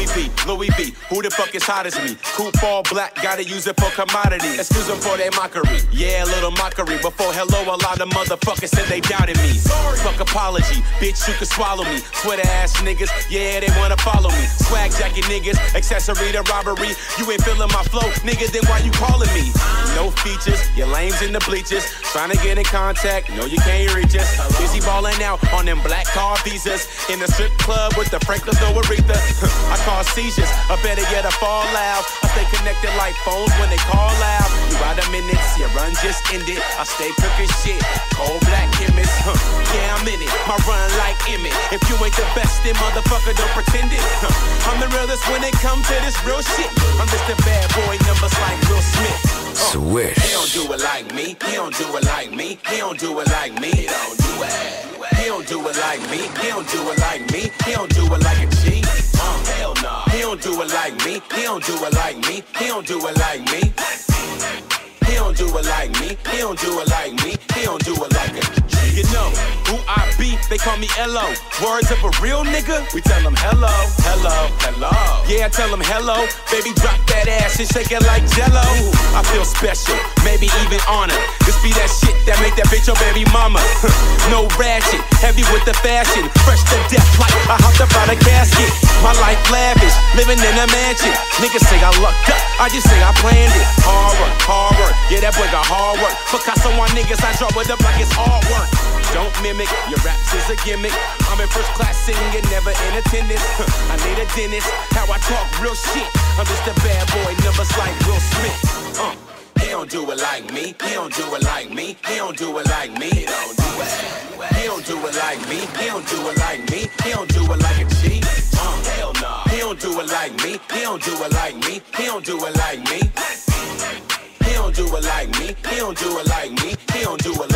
Louis V. Louis V. Who the fuck is hot as me? Coupe all black, gotta use it for commodity. Excuse them for their mockery. Yeah, a little mockery. Before hello, a lot of motherfuckers said they doubted me. Fuck apology, bitch, you can swallow me. Twitter ass niggas, yeah, they wanna follow me. Swag jacket niggas, accessory to robbery. You ain't feeling my flow, nigga, then why you calling me? No features, your lames in the bleachers. Trying to get in contact, no, you can't reach us. Busy balling out on them black car visas. In the strip club with the Franklin Aretha. I cause seizures, I better get a fall out. I stay connected like phones when they call out. You out of minutes, your run just ended. I stay cooking shit, cold black chemist. Huh. Yeah, I'm in it, my run like Emmitt. If you ain't the best, then motherfucker, don't pretend it. Huh. I'm the realest when it comes to this real shit. I'm just a bad boy, numbers like Will Smith. Uh, Swish. He don't do it like me. He don't do it like me. He don't do it like me. He don't do it. He don't do it like me. He don't do it like me. He don't do it like don't do it like me. He don't do it like me. He don't do it like me. He don't do it like me. He don't do it like me. He don't do it like G. You know who I be? They call me Lo. Words of a real nigga? We tell them hello, hello, I tell them hello. Baby, drop that ass and shake it like jello. I feel special, maybe even honored. This be that shit that make that bitch your baby mama. no ratchet, heavy with the fashion. Fresh to death like I hopped up out a casket. My life lavish, living in a mansion. Niggas say I lucked up, I just say I planned it. Hard work, hard work. Yeah, that boy got hard work. Picasso on niggas, I draw with the like it's artwork. Don't mimic, your raps is a gimmick. I'm in first class singing, never in attendance. I need a dentist, how I talk real shit. I'm just a bad boy, numbers like Will Smith. Uh. He don't do it like me. He don't do it like me. He don't do it like me. He don't do it. He don't do it like me. He don't do it like me. He don't do it like a G. Uh, hell no. He don't do it like me. He don't do it like me. He don't do it like me. He don't do it like me. He don't do it like me. He don't do it.